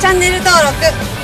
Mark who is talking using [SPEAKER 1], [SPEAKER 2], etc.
[SPEAKER 1] チャンネル登録